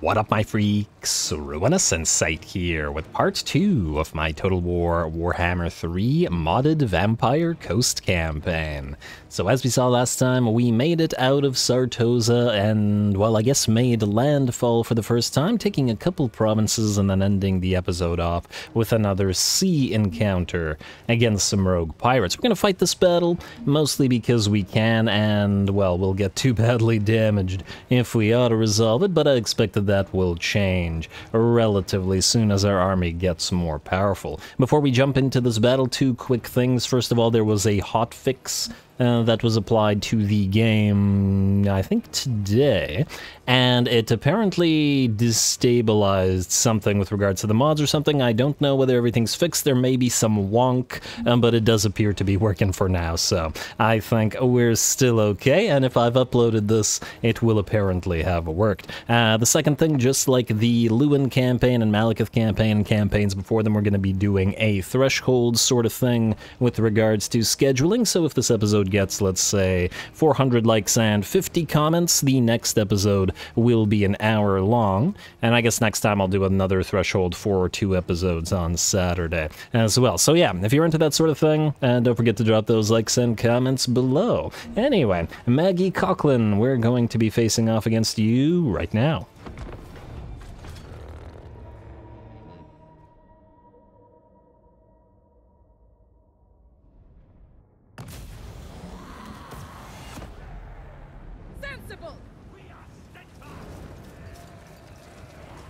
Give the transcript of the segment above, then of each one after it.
What up, my freaks? Ruinous Insight here with part 2 of my Total War Warhammer 3 modded Vampire Coast campaign. So as we saw last time, we made it out of Sartosa and, well, I guess made landfall for the first time, taking a couple provinces and then ending the episode off with another sea encounter against some rogue pirates. We're gonna fight this battle, mostly because we can, and, well, we'll get too badly damaged if we auto-resolve it, but I expected that will change relatively soon as our army gets more powerful. Before we jump into this battle, two quick things. First of all, there was a hot fix uh, that was applied to the game, I think today, and it apparently destabilized something with regards to the mods or something. I don't know whether everything's fixed. There may be some wonk, um, but it does appear to be working for now, so I think we're still okay, and if I've uploaded this, it will apparently have worked. Uh, the second thing, just like the Louen campaign and Malekith campaign campaigns before them, we're going to be doing a threshold sort of thing with regards to scheduling, so if this episode gets, let's say, 400 likes and 50 comments, the next episode will be an hour long. And I guess next time I'll do another threshold for two episodes on Saturday as well. So yeah, if you're into that sort of thing, and don't forget to drop those likes and comments below. Anyway, Maggie Coughlin, we're going to be facing off against you right now.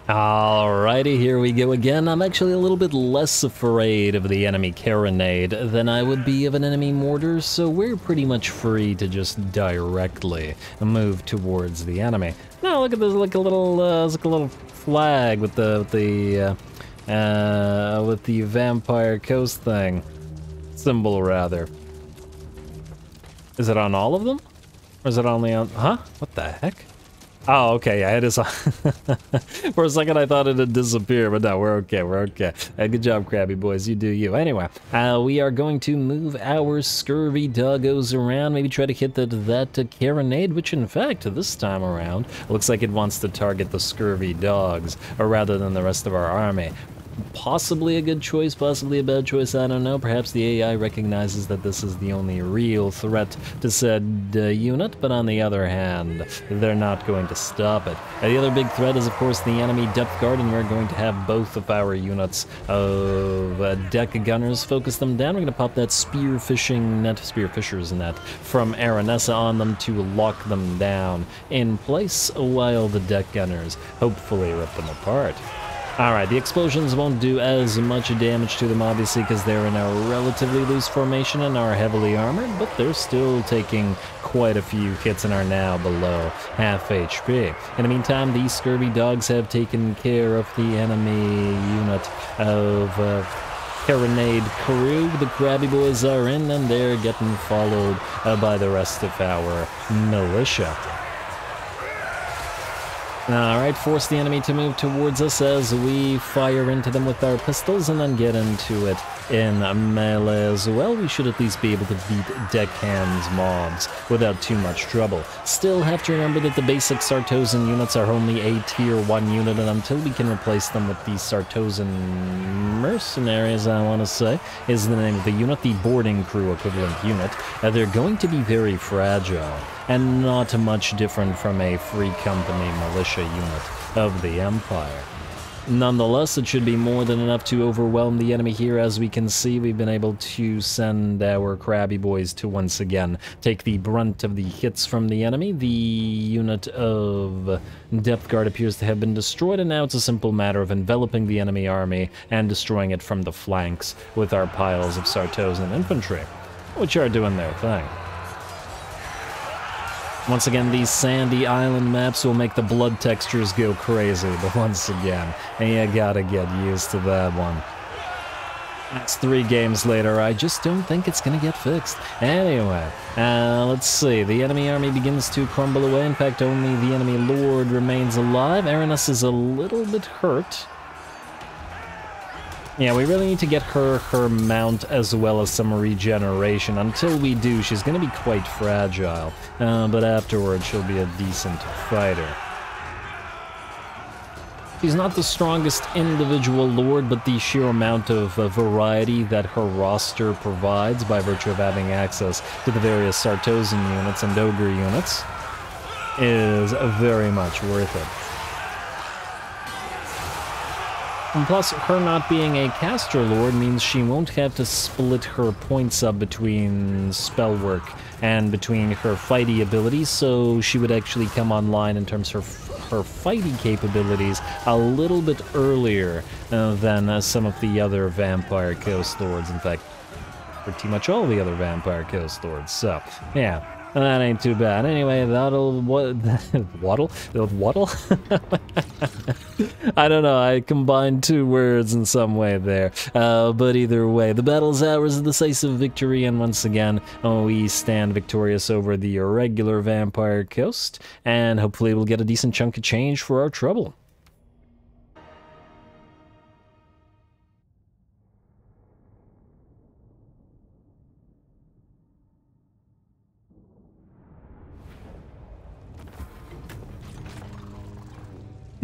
Alrighty, here we go again. I'm actually a little bit less afraid of the enemy carronade than I would be of an enemy mortar, so we're pretty much free to just directly move towards the enemy. Now look at this, like a little, uh, like a little flag with the, with the, uh, uh, with the vampire coast thing. Symbol, rather. Is it on all of them? Or is it only on, huh? What the heck? Oh, okay, yeah, it is. On. For a second, I thought it had disappeared, but no, we're okay, we're okay. Uh, good job, Krabby Boys, you do you. Anyway, uh, we are going to move our scurvy doggos around, maybe try to hit the, that uh, carronade, which in fact, this time around, looks like it wants to target the scurvy dogs, or rather than the rest of our army possibly a good choice, possibly a bad choice, I don't know. Perhaps the AI recognizes that this is the only real threat to said uh, unit, but on the other hand, they're not going to stop it. The other big threat is, of course, the enemy depth guard, and we're going to have both of our units of uh, deck gunners focus them down. We're going to pop that spear fishing net, spear fisher's net, from Aranessa on them to lock them down in place while the deck gunners hopefully rip them apart. Alright, the explosions won't do as much damage to them, obviously, because they're in a relatively loose formation and are heavily armored, but they're still taking quite a few hits and are now below half HP. In the meantime, these scurvy dogs have taken care of the enemy unit of... Uh, Carronade crew. The Krabby Boys are in, and they're getting followed uh, by the rest of our militia. Alright, force the enemy to move towards us as we fire into them with our pistols and then get into it in melee as well. We should at least be able to beat deckhands mobs without too much trouble. Still have to remember that the basic Sartosan units are only a tier 1 unit and until we can replace them with the Sartosan mercenaries, I want to say, is the name of the unit, the boarding crew equivalent unit, uh, they're going to be very fragile and not much different from a free company militia unit of the Empire. Nonetheless, it should be more than enough to overwhelm the enemy here. As we can see, we've been able to send our Krabby Boys to once again take the brunt of the hits from the enemy. The unit of Depth Guard appears to have been destroyed, and now it's a simple matter of enveloping the enemy army and destroying it from the flanks with our piles of Sartosan infantry, which are doing their thing. Once again, these sandy island maps will make the blood textures go crazy, but once again, you gotta get used to that one. That's three games later, I just don't think it's gonna get fixed. Anyway, uh, let's see. The enemy army begins to crumble away. In fact, only the enemy lord remains alive. Aranus is a little bit hurt. Yeah, we really need to get her her mount as well as some regeneration. Until we do, she's going to be quite fragile. Uh, but afterwards, she'll be a decent fighter. She's not the strongest individual lord, but the sheer amount of uh, variety that her roster provides by virtue of having access to the various Sartosan units and Ogre units is very much worth it. And plus, her not being a caster lord means she won't have to split her points up between spell work and between her fighty abilities, so she would actually come online in terms of her fighting capabilities a little bit earlier uh, than uh, some of the other Vampire Coast Lords. In fact, pretty much all the other Vampire Coast Lords. So, yeah, that ain't too bad. Anyway, that'll what waddle waddle. I don't know. I combined two words in some way there, uh, but either way, the battle's ours, a decisive victory, and once again, we stand victorious over the irregular vampire coast, and hopefully, we'll get a decent chunk of change for our trouble.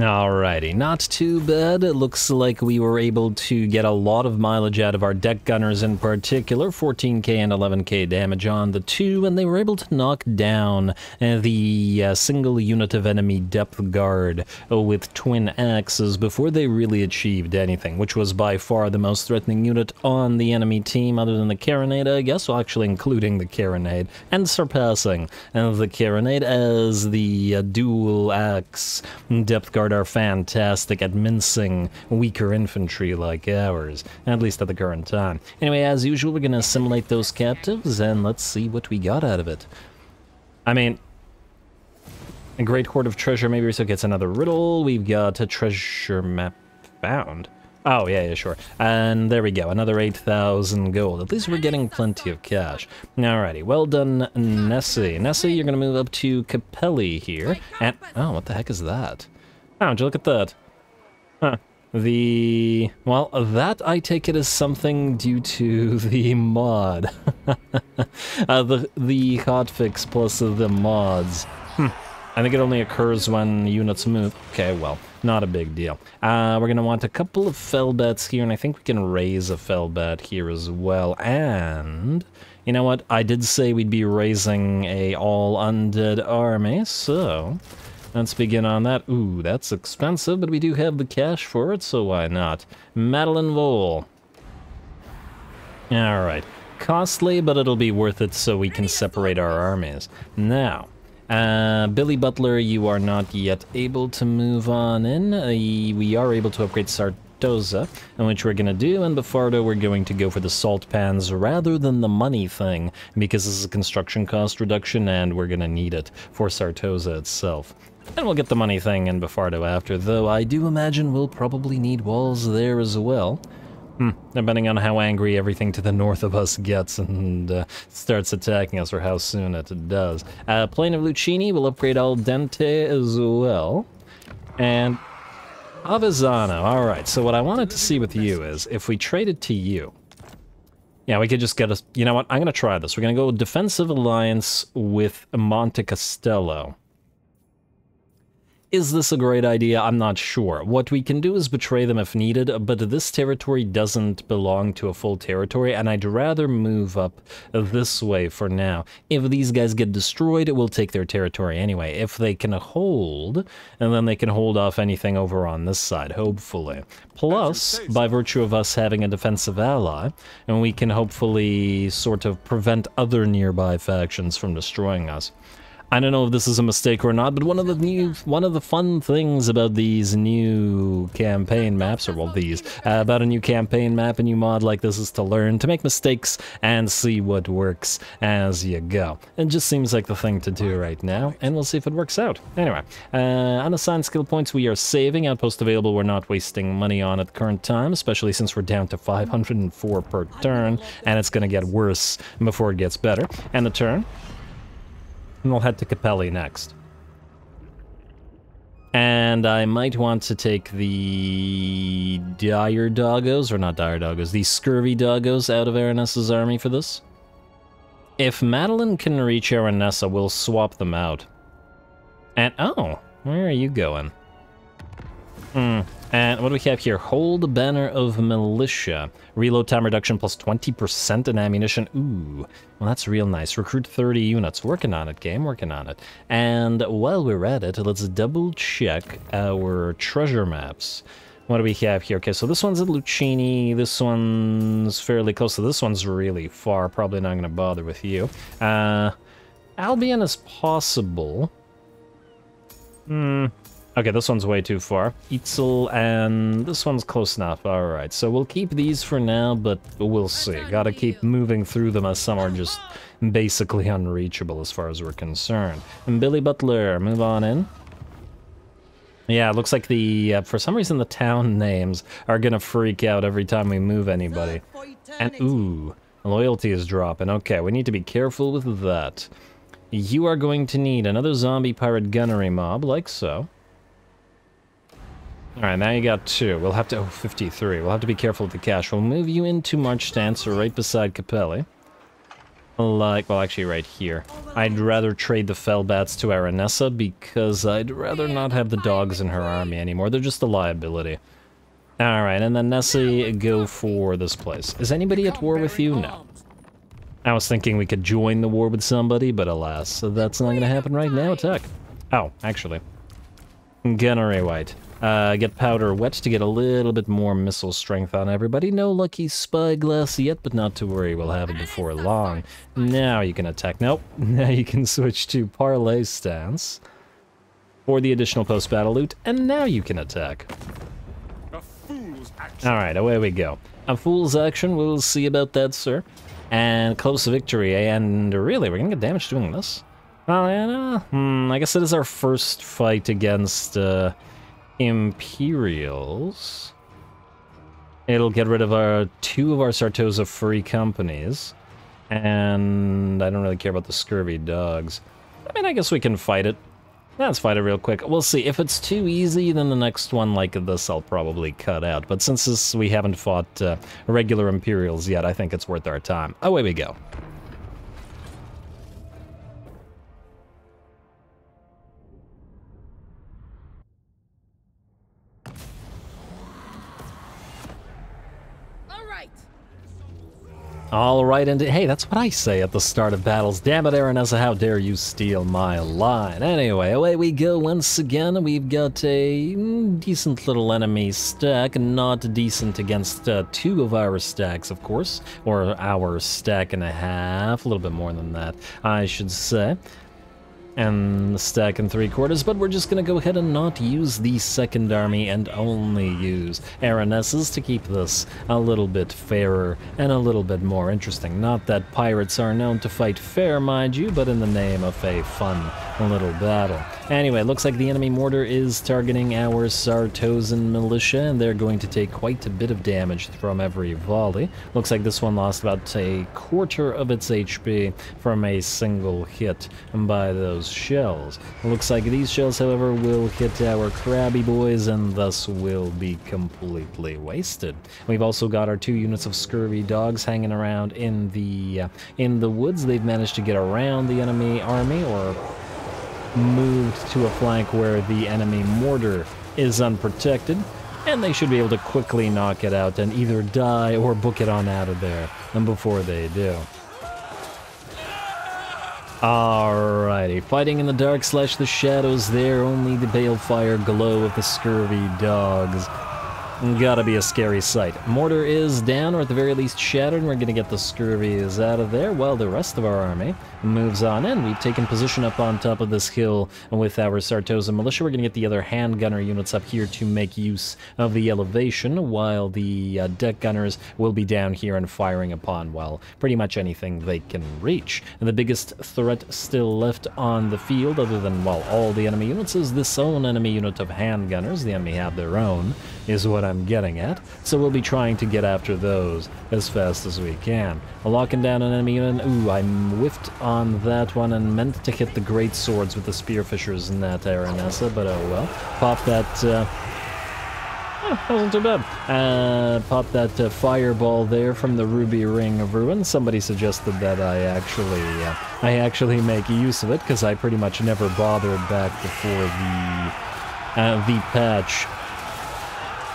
Alrighty, not too bad. It looks like we were able to get a lot of mileage out of our deck gunners in particular, 14k and 11k damage on the two, and they were able to knock down uh, the uh, single unit of enemy depth guard with twin axes before they really achieved anything, which was by far the most threatening unit on the enemy team other than the Carronade, I guess, well actually including the Carronade, and surpassing uh, the Carronade as the uh, dual axe depth guard are fantastic at mincing weaker infantry like ours, at least at the current time. Anyway, as usual, we're gonna assimilate those captives, and let's see what we got out of it. I mean, a great hoard of treasure, maybe Riso gets another riddle. We've got a treasure map found. Oh, yeah, yeah, sure. And there we go, another 8,000 gold. At least we're getting plenty of cash. Alrighty, well done, Nessie. Nessie, you're gonna move up to Capelli here. And, oh, what the heck is that? You look at that? Huh. The... Well, that I take it as something due to the mod. uh, the, the hotfix plus the mods. Hmm. I think it only occurs when units move. Okay, well, not a big deal. Uh, we're going to want a couple of fell bats here, and I think we can raise a fell bat here as well. And, you know what? I did say we'd be raising a all-undead army, so... Let's begin on that. Ooh, that's expensive, but we do have the cash for it, so why not? Madeline Vole. Alright. Costly, but it'll be worth it so we can separate our armies. Now, uh, Billy Butler, you are not yet able to move on in. Uh, we are able to upgrade Sartosa, and which we're gonna do, and Befardo we're going to go for the salt pans rather than the money thing, because this is a construction cost reduction and we're gonna need it for Sartosa itself. And we'll get the money thing in Befardo after, though I do imagine we'll probably need walls there as well. Hmm, depending on how angry everything to the north of us gets and uh, starts attacking us, or how soon it does. Uh, Plain of Luccini will upgrade Al Dente as well. And Avezzano, alright, so what I wanted to see with you is, if we traded to you, yeah, we could just get us, you know what, I'm gonna try this. We're gonna go Defensive Alliance with Monte Castello. Is this a great idea? I'm not sure. What we can do is betray them if needed, but this territory doesn't belong to a full territory, and I'd rather move up this way for now. If these guys get destroyed, we'll take their territory anyway. If they can hold, and then they can hold off anything over on this side, hopefully. Plus, by virtue of us having a defensive ally, and we can hopefully sort of prevent other nearby factions from destroying us. I don't know if this is a mistake or not, but one of the new, one of the fun things about these new campaign maps, or well, these, uh, about a new campaign map, a new mod like this is to learn, to make mistakes, and see what works as you go. It just seems like the thing to do right now, and we'll see if it works out. Anyway, uh, unassigned skill points we are saving, outpost available, we're not wasting money on at the current time, especially since we're down to 504 per turn, and it's gonna get worse before it gets better. And the turn, and we'll head to Capelli next. And I might want to take the dire doggos, or not dire doggos, the scurvy doggos out of Aranessa's army for this. If Madeline can reach Aranessa, we'll swap them out. And, oh, where are you going? Hmm. And what do we have here? Hold banner of militia. Reload time reduction plus 20% in ammunition. Ooh, well that's real nice. Recruit 30 units. Working on it, game. Working on it. And while we're at it, let's double check our treasure maps. What do we have here? Okay, so this one's at Luccini. This one's fairly close. So this one's really far. Probably not going to bother with you. Uh, Albion is possible. Hmm. Okay, this one's way too far. Itzel and this one's close enough. Alright, so we'll keep these for now, but we'll see. Gotta keep moving through them as some are just basically unreachable as far as we're concerned. And Billy Butler, move on in. Yeah, it looks like the, uh, for some reason the town names are gonna freak out every time we move anybody. And ooh, loyalty is dropping. Okay, we need to be careful with that. You are going to need another zombie pirate gunnery mob, like so. Alright, now you got two. We'll have to... Oh, 53. We'll have to be careful with the cash. We'll move you into March stance right beside Capelli. Like, well, actually right here. I'd rather trade the Fellbats to Aranessa because I'd rather not have the dogs in her army anymore. They're just a liability. Alright, and then Nessie, go for this place. Is anybody at war with you? No. I was thinking we could join the war with somebody, but alas, that's not going to happen right now. Attack. Oh, actually. Gunnery Wight. Uh, get powder wet to get a little bit more missile strength on everybody. No lucky spyglass yet, but not to worry, we'll have it before long. Now you can attack. Nope. Now you can switch to parlay stance for the additional post-battle loot, and now you can attack. A fool's action. Alright, away we go. A fool's action, we'll see about that, sir. And close victory, and really, we're gonna get damage doing this. Oh, yeah, hmm, I guess it is our first fight against, uh, Imperials. It'll get rid of our two of our Sartosa free companies. And I don't really care about the scurvy dogs. I mean, I guess we can fight it. Let's fight it real quick. We'll see. If it's too easy, then the next one like this I'll probably cut out. But since this, we haven't fought uh, regular Imperials yet, I think it's worth our time. Away we go. All right, and hey, that's what I say at the start of battles. Damn it, Aranessa, how dare you steal my line? Anyway, away we go once again. We've got a decent little enemy stack, not decent against uh, two of our stacks, of course, or our stack and a half, a little bit more than that, I should say and stack in three quarters, but we're just gonna go ahead and not use the second army and only use Aranessa's to keep this a little bit fairer and a little bit more interesting. Not that pirates are known to fight fair, mind you, but in the name of a fun little battle. Anyway, looks like the enemy mortar is targeting our Sartosan militia, and they're going to take quite a bit of damage from every volley. Looks like this one lost about a quarter of its HP from a single hit by those shells. Looks like these shells, however, will hit our crabby boys and thus will be completely wasted. We've also got our two units of scurvy dogs hanging around in the uh, in the woods. They've managed to get around the enemy army or moved to a flank where the enemy mortar is unprotected, and they should be able to quickly knock it out and either die or book it on out of there, and before they do. Alrighty, fighting in the dark slash the shadows there, only the balefire glow of the scurvy dogs Gotta be a scary sight. Mortar is down, or at the very least shattered, and we're gonna get the scurvies out of there, while the rest of our army moves on in. We've taken position up on top of this hill with our Sartosa militia. We're gonna get the other hand gunner units up here to make use of the elevation, while the uh, deck gunners will be down here and firing upon, well, pretty much anything they can reach. And the biggest threat still left on the field, other than, well, all the enemy units, is this own enemy unit of hand gunners. The enemy have their own, is what I'm getting at, so we'll be trying to get after those as fast as we can. Locking down an enemy unit, ooh, I whiffed on that one and meant to hit the great swords with the spearfishers in that Aranessa, but oh well. Pop that, uh, that wasn't too bad. Uh, pop that uh, fireball there from the Ruby Ring of Ruin. Somebody suggested that I actually, uh, I actually make use of it because I pretty much never bothered back before the uh, the patch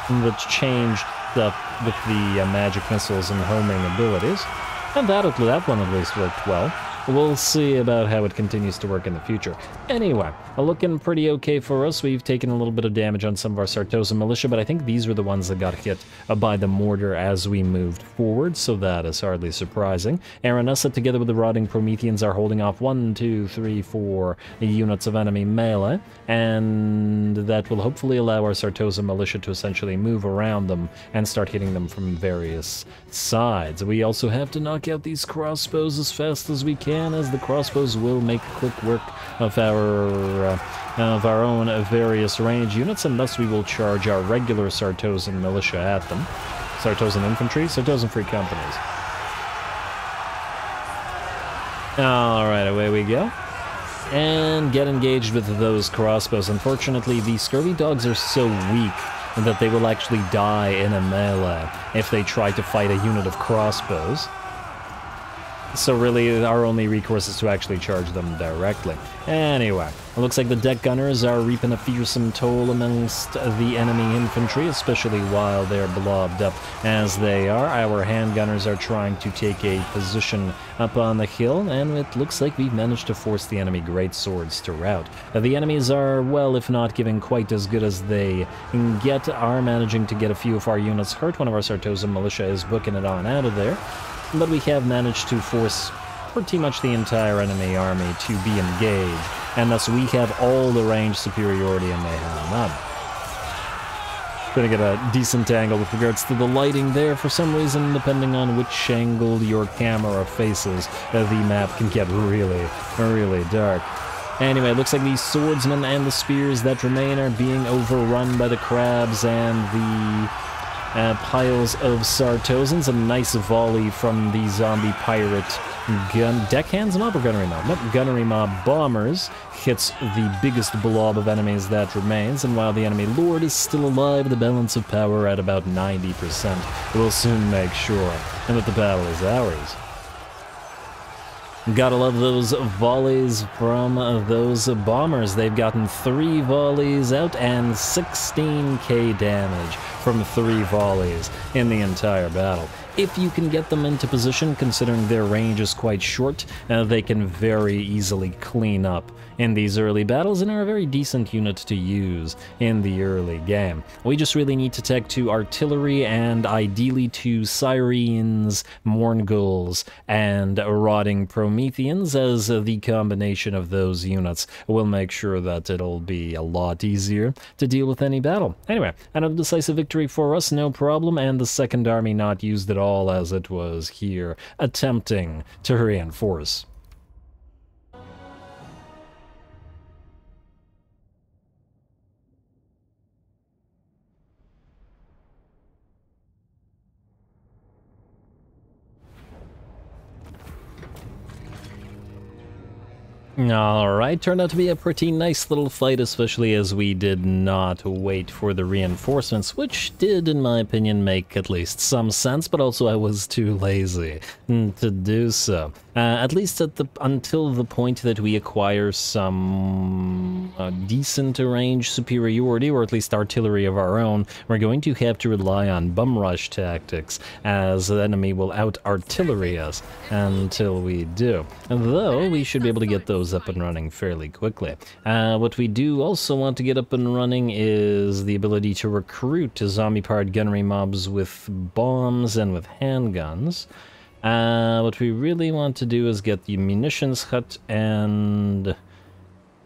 that changed up with the uh, magic missiles and homing abilities. And that, that one at least worked well. We'll see about how it continues to work in the future. Anyway, looking pretty okay for us. We've taken a little bit of damage on some of our Sartosa militia, but I think these were the ones that got hit uh, by the mortar as we moved forward, so that is hardly surprising. Aranessa, together with the Rotting Prometheans, are holding off one, two, three, four units of enemy melee, and that will hopefully allow our Sartosa militia to essentially move around them and start hitting them from various sides. We also have to knock out these crossbows as fast as we can can, as the crossbows will make quick work of our uh, of our own various range units, and thus we will charge our regular Sartosan militia at them. Sartosan infantry, Sartosan free companies. Alright, away we go. And get engaged with those crossbows. Unfortunately, the scurvy dogs are so weak that they will actually die in a melee if they try to fight a unit of crossbows. So really, our only recourse is to actually charge them directly. Anyway, it looks like the deck gunners are reaping a fearsome toll amongst the enemy infantry, especially while they're blobbed up as they are. Our handgunners are trying to take a position up on the hill, and it looks like we've managed to force the enemy great swords to rout. The enemies are, well, if not giving quite as good as they get, are managing to get a few of our units hurt. One of our Sartosa militia is booking it on out of there but we have managed to force pretty much the entire enemy army to be engaged, and thus we have all the range superiority and they have none. Gonna get a decent angle with regards to the lighting there. For some reason, depending on which angle your camera faces, uh, the map can get really, really dark. Anyway, it looks like these swordsmen and the spears that remain are being overrun by the crabs and the uh, piles of Sartosans. A nice volley from the zombie pirate gun deckhands mob or gunnery mob? Nope, gunnery mob bombers hits the biggest blob of enemies that remains, and while the enemy lord is still alive, the balance of power at about 90%. We'll soon make sure that the battle is ours. Gotta love those volleys from those bombers. They've gotten three volleys out and 16k damage from three volleys in the entire battle. If you can get them into position, considering their range is quite short, uh, they can very easily clean up in these early battles and are a very decent unit to use in the early game. We just really need to take to artillery and ideally to Sirens, Mournguls, and Rotting Prometheans as the combination of those units will make sure that it'll be a lot easier to deal with any battle. Anyway, another decisive victory for us, no problem, and the second army not used at all as it was here, attempting to reinforce. Alright, turned out to be a pretty nice little fight, especially as we did not wait for the reinforcements, which did, in my opinion, make at least some sense, but also I was too lazy to do so. Uh, at least at the until the point that we acquire some uh, decent range superiority, or at least artillery of our own, we're going to have to rely on bum rush tactics, as the enemy will out-artillery us until we do. Though, we should be able to get those up and running fairly quickly. Uh, what we do also want to get up and running is the ability to recruit zombie-powered gunnery mobs with bombs and with handguns. Uh, what we really want to do is get the munitions hut and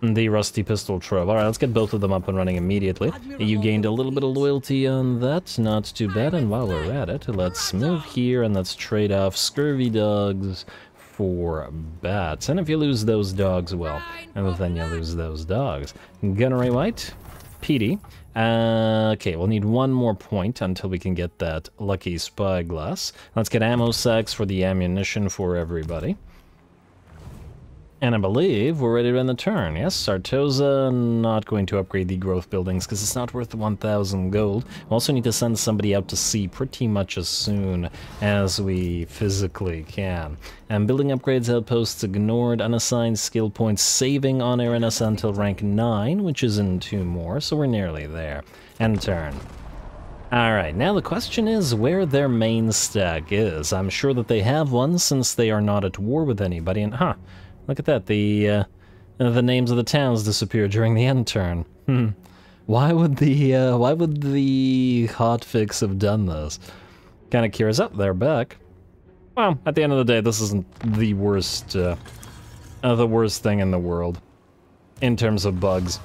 the rusty pistol trove. Alright, let's get both of them up and running immediately. You gained a little bit of loyalty on that, not too bad. And while we're at it, let's move here and let's trade off scurvy dogs for bats. And if you lose those dogs, well, then you lose those dogs. Gunnery Wight, Petey. Uh, okay, we'll need one more point until we can get that lucky spyglass. Let's get ammo sacks for the ammunition for everybody. And I believe we're ready to end the turn. Yes, Sartosa not going to upgrade the growth buildings because it's not worth 1,000 gold. We also need to send somebody out to sea pretty much as soon as we physically can. And building upgrades outposts ignored, unassigned skill points saving on Aranessa until rank 9, which is in two more, so we're nearly there. End turn. Alright, now the question is where their main stack is. I'm sure that they have one since they are not at war with anybody, and huh, look at that, the, uh, the names of the towns disappear during the end turn. Hmm. Why would the, uh, why would the hotfix have done this? Kinda curious. Up, oh, they're back. Well, at the end of the day, this isn't the worst, uh, uh, the worst thing in the world in terms of bugs.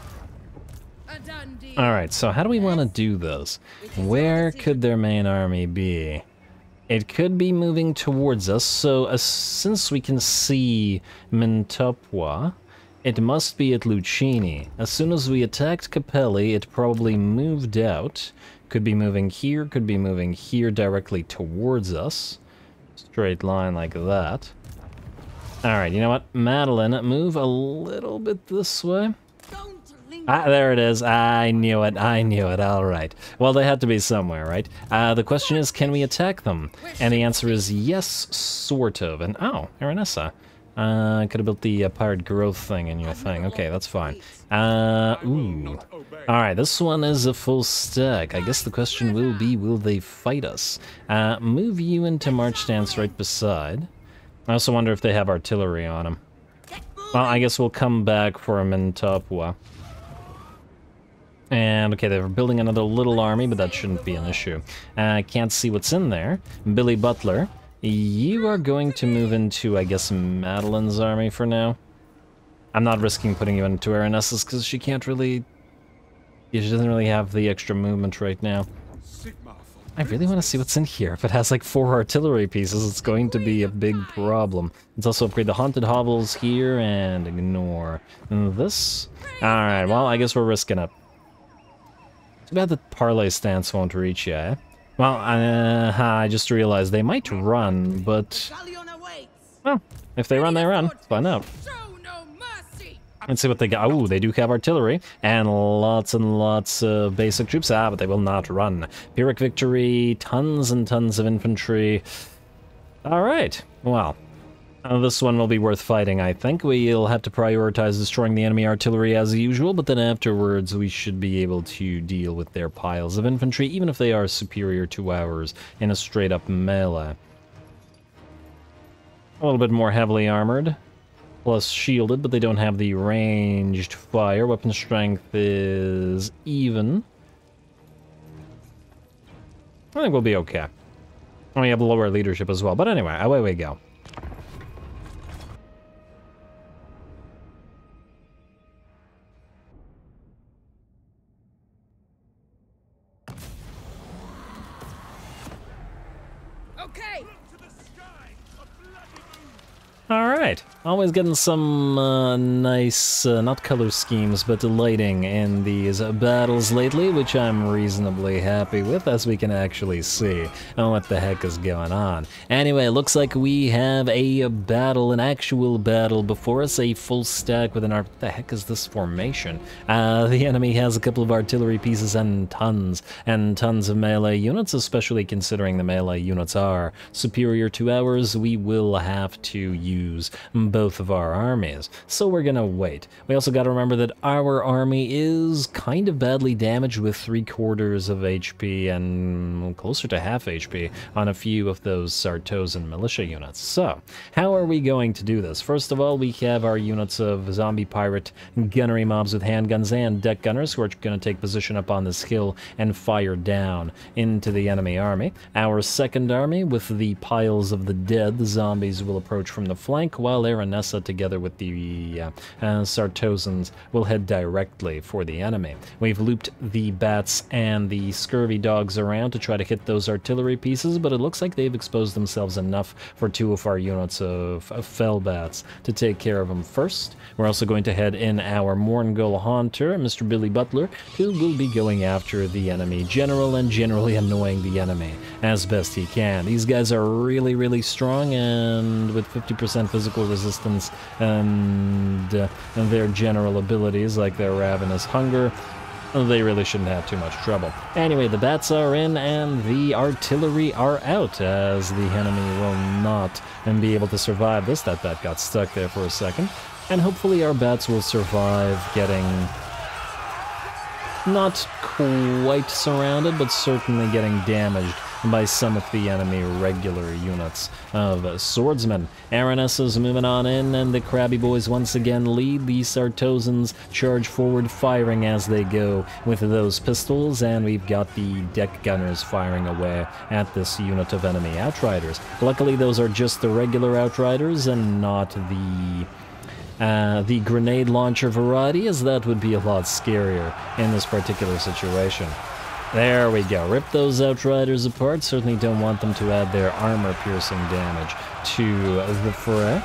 Alright, so how do we want to do this? Where could their main army be? It could be moving towards us, so uh, since we can see Mintopwa, it must be at Luccini. As soon as we attacked Capelli, it probably moved out. Could be moving here, could be moving here directly towards us. Straight line like that. Alright, you know what? Madeline, move a little bit this way. Ah, there it is. I knew it. I knew it. All right. Well, they had to be somewhere, right? Uh, the question is, can we attack them? And the answer is yes, sort of. And oh, Aranessa. Uh, I could have built the uh, pirate growth thing in your thing. Okay, that's fine. Uh, ooh. Alright, this one is a full stack. I guess the question will be, will they fight us? Uh, move you into march stance right beside. I also wonder if they have artillery on them. Well, I guess we'll come back for them in Tapua. And, okay, they're building another little army, but that shouldn't be an issue. I uh, can't see what's in there. Billy Butler, you are going to move into, I guess, Madeline's army for now. I'm not risking putting you into Aranessa's because she can't really... She doesn't really have the extra movement right now. I really want to see what's in here. If it has like four artillery pieces, it's going to be a big problem. Let's also upgrade the haunted hovels here and ignore this. Alright, well, I guess we're risking it. Too bad the parlay stance won't reach you, eh? Well, uh, I just realized they might run, but... Well, if they run, they run. Find out. Let's see what they got. Oh, they do have artillery and lots and lots of basic troops. Ah, but they will not run. Pyrrhic victory, tons and tons of infantry. All right. Well, uh, this one will be worth fighting, I think. We'll have to prioritize destroying the enemy artillery as usual, but then afterwards we should be able to deal with their piles of infantry, even if they are superior to ours in a straight-up melee. A little bit more heavily armored, plus shielded, but they don't have the ranged fire. Weapon strength is even. I think we'll be okay. We have lower leadership as well, but anyway, away we go. Always getting some uh, nice, uh, not color schemes, but lighting in these battles lately, which I'm reasonably happy with, as we can actually see oh, what the heck is going on. Anyway, looks like we have a battle, an actual battle before us, a full stack with an art. What the heck is this formation? Uh, the enemy has a couple of artillery pieces and tons and tons of melee units, especially considering the melee units are superior to ours. We will have to use both of our armies, so we're gonna wait. We also gotta remember that our army is kind of badly damaged with three quarters of HP and closer to half HP on a few of those Sartosan militia units. So, how are we going to do this? First of all, we have our units of zombie pirate gunnery mobs with handguns and deck gunners who are to take position up on this hill and fire down into the enemy army. Our second army with the piles of the dead, the zombies will approach from the flank, while Aranessa, together with the uh, uh, Sartosans, will head directly for the enemy. We've looped the bats and the scurvy dogs around to try to hit those artillery pieces, but it looks like they've exposed themselves enough for two of our units of, of fell bats to take care of them first. We're also going to head in our Mourngull Haunter, Mr. Billy Butler, who will be going after the enemy general and generally annoying the enemy as best he can. These guys are really, really strong, and with 50% physical resistance and, uh, and their general abilities, like their ravenous hunger, they really shouldn't have too much trouble. Anyway, the bats are in and the artillery are out, as the enemy will not be able to survive this. That bat got stuck there for a second. And hopefully our bats will survive getting not quite surrounded, but certainly getting damaged by some of the enemy regular units of swordsmen. Aranes is moving on in, and the Crabby Boys once again lead. The Sartosans charge forward, firing as they go with those pistols, and we've got the deck gunners firing away at this unit of enemy Outriders. Luckily, those are just the regular Outriders and not the uh, the grenade launcher variety, as that would be a lot scarier in this particular situation. There we go. Rip those Outriders apart. Certainly don't want them to add their armor-piercing damage to the fray.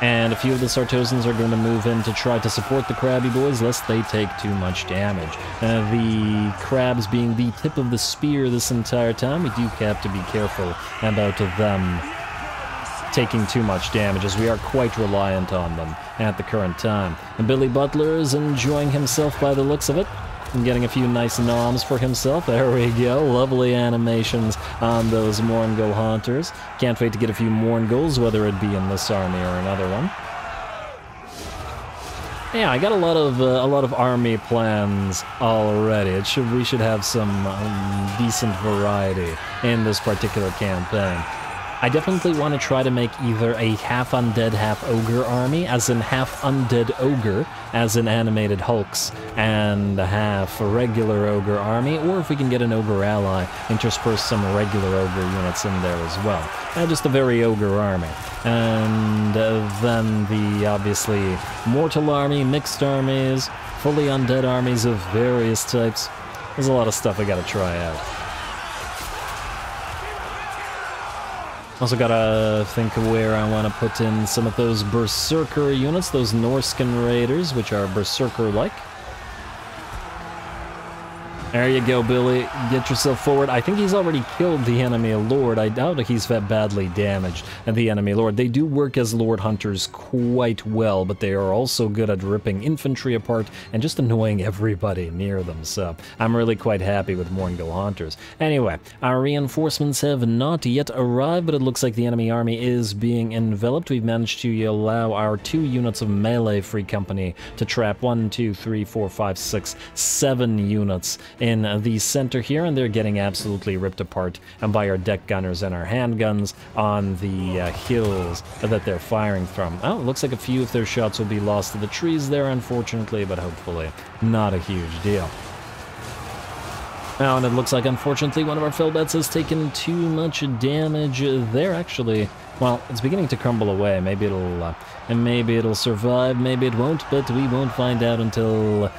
And a few of the Sartosans are going to move in to try to support the Crabby Boys, lest they take too much damage. Uh, the Crabs being the tip of the spear this entire time, we do have to be careful about them taking too much damage, as we are quite reliant on them at the current time. And Billy Butler is enjoying himself by the looks of it and getting a few nice noms for himself. There we go. Lovely animations on those Mourngul Haunters. Can't wait to get a few Mournguls, whether it be in this army or another one. Yeah, I got a lot of uh, a lot of army plans already. It should we should have some um, decent variety in this particular campaign. I definitely want to try to make either a half undead, half ogre army, as in half undead ogre, as in animated hulks, and a half regular ogre army, or if we can get an ogre ally, intersperse some regular ogre units in there as well. Uh, just a very ogre army. And uh, then the, obviously, mortal army, mixed armies, fully undead armies of various types. There's a lot of stuff I gotta try out. Also gotta think of where I want to put in some of those Berserker units, those Norscan Raiders, which are Berserker-like. There you go, Billy. Get yourself forward. I think he's already killed the enemy lord. I doubt he's that badly damaged uh, the enemy lord. They do work as lord hunters quite well, but they are also good at ripping infantry apart and just annoying everybody near them. So I'm really quite happy with Mourngul hunters. Anyway, our reinforcements have not yet arrived, but it looks like the enemy army is being enveloped. We've managed to allow our two units of melee free company to trap one, two, three, four, five, six, seven units in the center here, and they're getting absolutely ripped apart by our deck gunners and our handguns on the uh, hills that they're firing from. Oh, it looks like a few of their shots will be lost to the trees there, unfortunately, but hopefully not a huge deal. Now, and it looks like, unfortunately, one of our Felbats has taken too much damage there, actually. Well, it's beginning to crumble away. Maybe it'll, uh, and maybe it'll survive, maybe it won't, but we won't find out until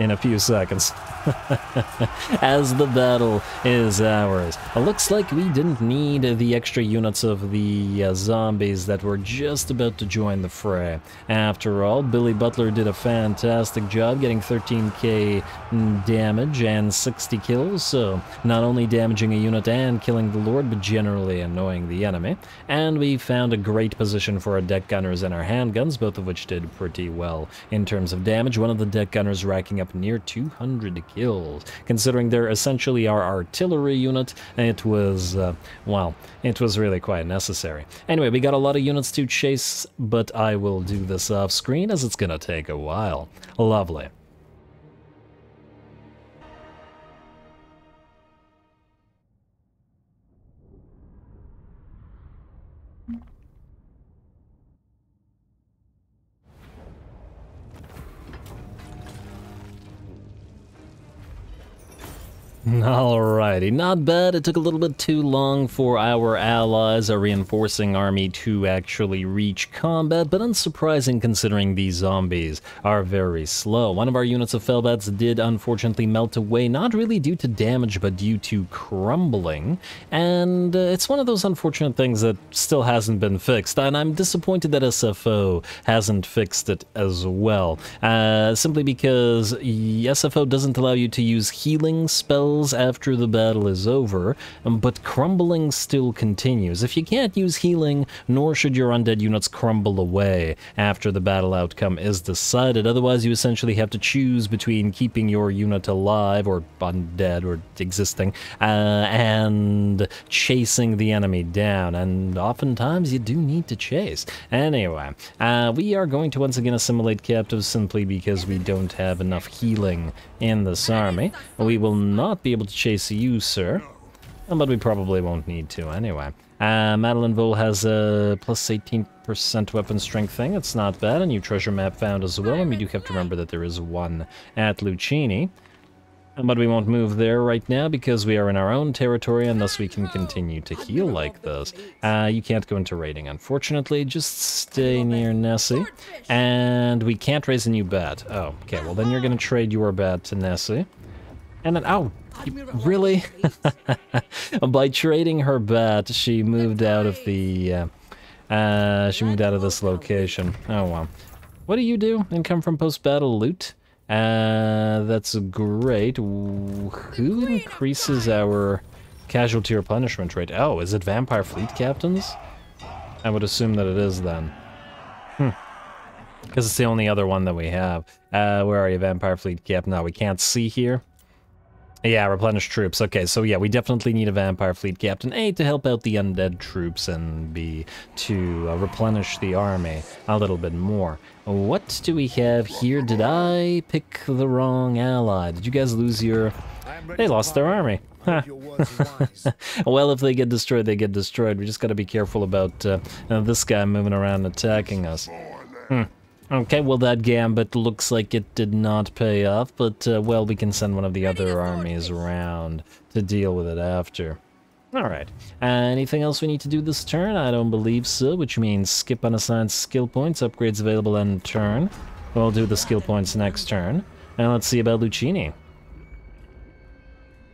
in a few seconds. as the battle is ours. It looks like we didn't need the extra units of the uh, zombies that were just about to join the fray. After all, Billy Butler did a fantastic job getting 13k damage and 60 kills, so not only damaging a unit and killing the Lord, but generally annoying the enemy. And we found a great position for our deck gunners and our handguns, both of which did pretty well in terms of damage. One of the deck gunners racking up near 200 kills. Considering they're essentially our artillery unit, it was, uh, well, it was really quite necessary. Anyway, we got a lot of units to chase, but I will do this off screen as it's gonna take a while. Lovely. Alrighty, not bad. It took a little bit too long for our allies, a reinforcing army, to actually reach combat, but unsurprising considering these zombies are very slow. One of our units of Felbats did unfortunately melt away, not really due to damage, but due to crumbling, and uh, it's one of those unfortunate things that still hasn't been fixed, and I'm disappointed that SFO hasn't fixed it as well, uh, simply because SFO doesn't allow you to use healing spells heals after the battle is over, but crumbling still continues. If you can't use healing, nor should your undead units crumble away after the battle outcome is decided. Otherwise, you essentially have to choose between keeping your unit alive, or undead, or existing, uh, and chasing the enemy down. And oftentimes, you do need to chase. Anyway, uh, we are going to once again assimilate captives simply because we don't have enough healing in this army. We will not be able to chase you, sir. But we probably won't need to anyway. Uh, Madeline Vole has a plus 18% weapon strength thing. It's not bad. A new treasure map found as well. And we do have to remember that there is one at Luccini. But we won't move there right now because we are in our own territory and thus we can continue to heal like this. Uh, you can't go into raiding, unfortunately. Just stay near Nessie. And we can't raise a new bat. Oh, okay. Well, then you're going to trade your bat to Nessie. And then, oh, really? By trading her bat, she moved out of the, uh, uh, she moved out of this location. Oh, well. What do you do? Income from post-battle loot? Uh, that's great. Who increases our casualty replenishment rate? Oh, is it Vampire Fleet Captains? I would assume that it is then. Hmm. Because it's the only other one that we have. Uh, where are you, Vampire Fleet Captain? No, we can't see here. Yeah, replenish troops. Okay, so yeah, we definitely need a Vampire Fleet Captain. A, to help out the undead troops, and B, to uh, replenish the army a little bit more. What do we have here? Did I pick the wrong ally? Did you guys lose your... They lost their army. Huh. well, if they get destroyed, they get destroyed. We just gotta be careful about uh, uh, this guy moving around attacking us. Hmm. Okay, well that gambit looks like it did not pay off, but uh, well, we can send one of the other armies around to deal with it after. Alright, uh, anything else we need to do this turn? I don't believe so, which means skip unassigned skill points, upgrades available end turn. We'll do the skill points next turn. And let's see about Luccini.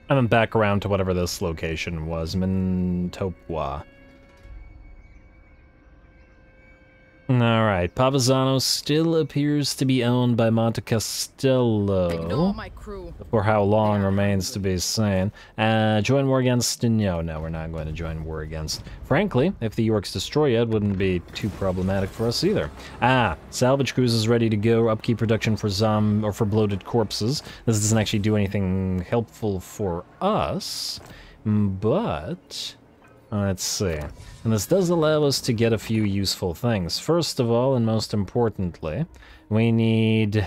And then back around to whatever this location was, Mintopwa. Alright, Pavazzano still appears to be owned by Monte Castello. For how long remains to be seen. Uh, join war against... No, no, we're not going to join war against. Frankly, if the Yorks destroy it, wouldn't be too problematic for us either. Ah, salvage cruise is ready to go. Upkeep production for zom or for bloated corpses. This doesn't actually do anything helpful for us, but... Let's see. And this does allow us to get a few useful things. First of all, and most importantly, we need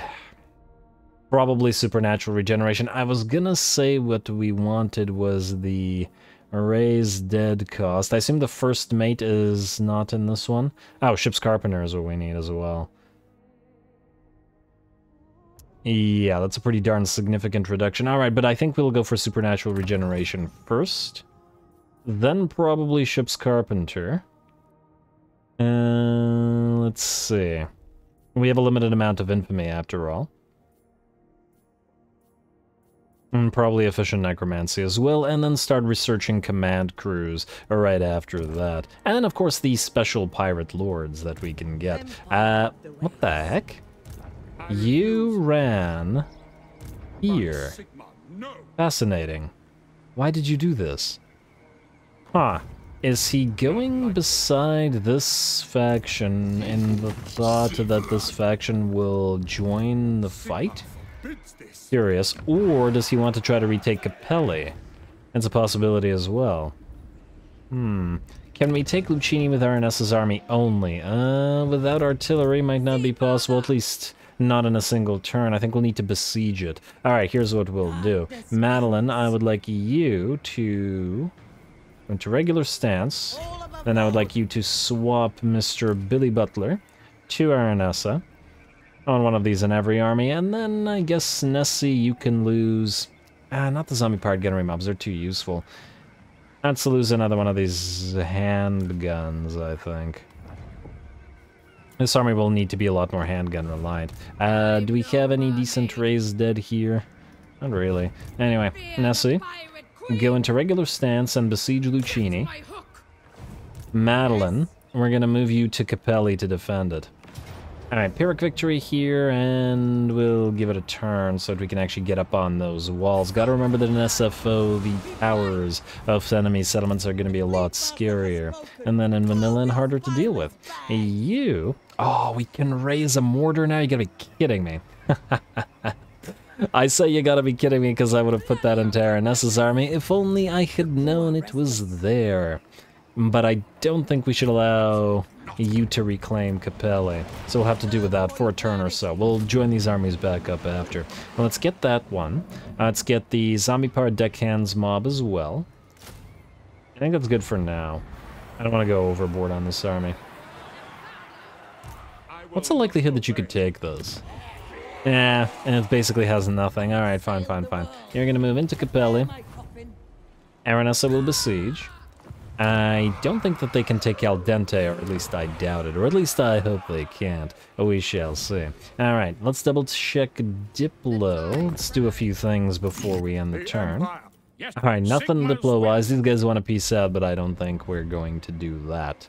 probably supernatural regeneration. I was gonna say what we wanted was the raise dead cost. I assume the first mate is not in this one. Oh, ship's carpenter is what we need as well. Yeah, that's a pretty darn significant reduction. Alright, but I think we'll go for supernatural regeneration first. Then probably ship's carpenter. Uh, let's see. We have a limited amount of infamy after all. And probably efficient necromancy as well, and then start researching command crews right after that. And then, of course, the special pirate lords that we can get. Uh, what the heck? You ran here. Fascinating. Why did you do this? Huh. Is he going beside this faction in the thought that this faction will join the fight? Curious. Or does he want to try to retake Capelli? That's a possibility as well. Hmm. Can we take Luccini with Aranessa's army only? Uh, without artillery might not be possible, at least not in a single turn. I think we'll need to besiege it. Alright, here's what we'll do. Madeline, I would like you to into regular stance. Then I would like you to swap Mr. Billy Butler to Aranessa on one of these in every army. And then I guess Nessie, you can lose... Ah, not the zombie powered gunnery mobs, they're too useful. Let's lose another one of these handguns, I think. This army will need to be a lot more handgun reliant. Uh, do we have any decent raised dead here? Not really. Anyway, Nessie, go into regular stance and besiege Luccini. Madeline, we're gonna move you to Capelli to defend it. Alright, Pyrrhic Victory here, and we'll give it a turn so that we can actually get up on those walls. Gotta remember that in SFO, the towers of enemy settlements are gonna be a lot scarier. And then in Vanilla, and harder to deal with. You... Oh, we can raise a mortar now? You gotta be kidding me. I say you gotta be kidding me because I would have put that into Aranessa's army if only I had known it was there. But I don't think we should allow you to reclaim Capelli. So we'll have to do with that for a turn or so. We'll join these armies back up after. Well, let's get that one. Uh, let's get the zombie powered deckhands mob as well. I think that's good for now. I don't want to go overboard on this army. What's the likelihood that you could take those? Yeah, and it basically has nothing. Alright, fine, fine, fine. You're gonna move into Capelli. Aranessa will besiege. I don't think that they can take Al Dente, or at least I doubt it, or at least I hope they can't. We shall see. Alright, let's double check Diplo. Let's do a few things before we end the turn. Alright, nothing Diplo-wise. These guys want to peace out, but I don't think we're going to do that.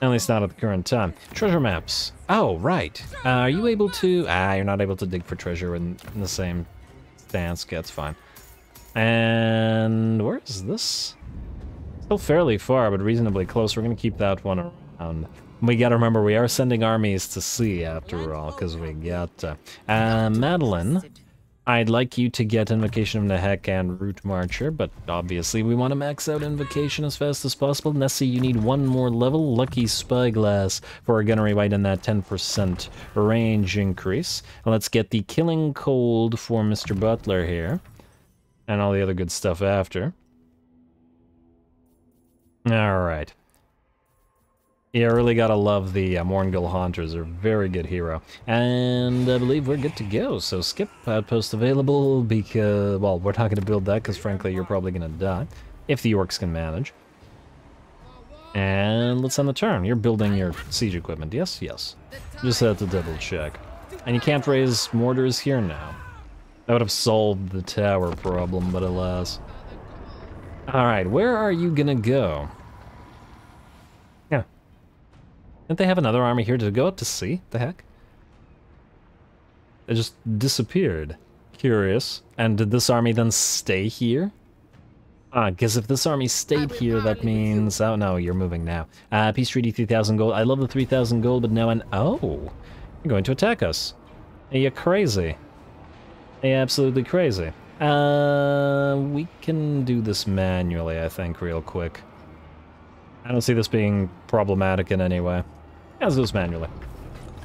At least not at the current time. Treasure maps. Oh, right. Uh, are you able to... Ah, you're not able to dig for treasure in, in the same stance. That's fine. And where is this? Still fairly far, but reasonably close. We're going to keep that one around. We gotta remember, we are sending armies to sea, after all, because we got... Uh, uh, Madeline, I'd like you to get Invocation of Nehek and Root Marcher, but obviously we want to max out Invocation as fast as possible. Nessie, you need one more level. Lucky Spyglass for a Gunnery Wight and that 10% range increase. let's get the Killing Cold for Mr. Butler here. And all the other good stuff after. Alright. Yeah, I really gotta love the uh, Mourngul Haunters. They're very good hero. And I believe we're good to go. So skip outpost available because, well, we're not gonna build that because frankly you're probably gonna die. If the orcs can manage. And let's end the turn. You're building your siege equipment, yes? Yes. Just had to double check. And you can't raise mortars here now. That would have solved the tower problem, but alas. Alright, where are you gonna go? Didn't they have another army here to go up to sea? The heck? It just disappeared. Curious. And did this army then stay here? Ah, because if this army stayed here, that means... Oh, no, you're moving now. Uh, Peace Treaty 3,000 gold. I love the 3,000 gold, but now an... Oh! You're going to attack us. Are you crazy? Are you absolutely crazy? Uh, we can do this manually, I think, real quick. I don't see this being problematic in any way as goes manually.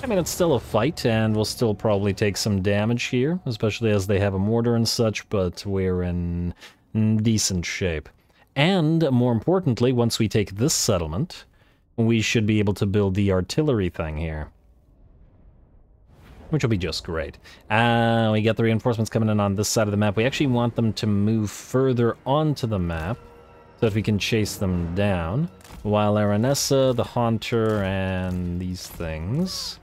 I mean, it's still a fight, and we'll still probably take some damage here, especially as they have a mortar and such, but we're in decent shape. And, more importantly, once we take this settlement, we should be able to build the artillery thing here. Which will be just great. Uh, we got the reinforcements coming in on this side of the map. We actually want them to move further onto the map so that we can chase them down. While Aranessa, the Haunter, and these things...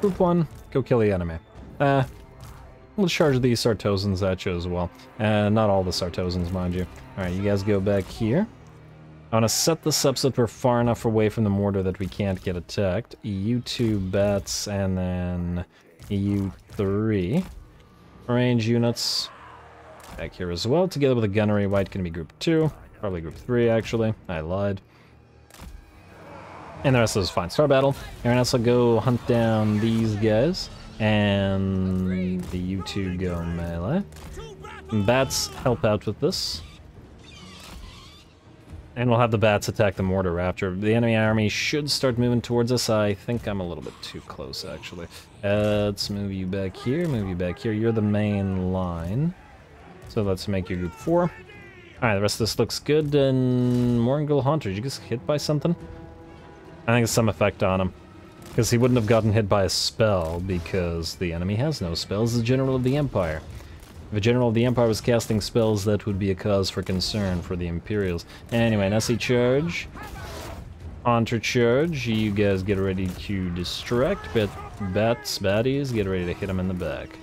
Group 1, go kill the enemy. Uh, we'll charge these Sartosans at you as well. Uh, not all the Sartosans, mind you. Alright, you guys go back here. I want to set this up so that we're far enough away from the mortar that we can't get attacked. EU2 bats, and then EU3. Range units back here as well, together with a gunnery wight, gonna be group 2. Probably group 3, actually. I lied. And the rest of is fine. Star battle. Aaron also go hunt down these guys. And the you two go melee. Bats help out with this. And we'll have the bats attack the mortar raptor. The enemy army should start moving towards us. I think I'm a little bit too close, actually. Uh, let's move you back here, move you back here. You're the main line. So let's make you group 4. Alright, the rest of this looks good, and Mourngul Haunter, did you get hit by something? I think it's some effect on him. Because he wouldn't have gotten hit by a spell, because the enemy has no spells, the General of the Empire. If a General of the Empire was casting spells, that would be a cause for concern for the Imperials. Anyway, Nessie charge. Haunter charge, you guys get ready to distract, but bats, baddies, get ready to hit him in the back.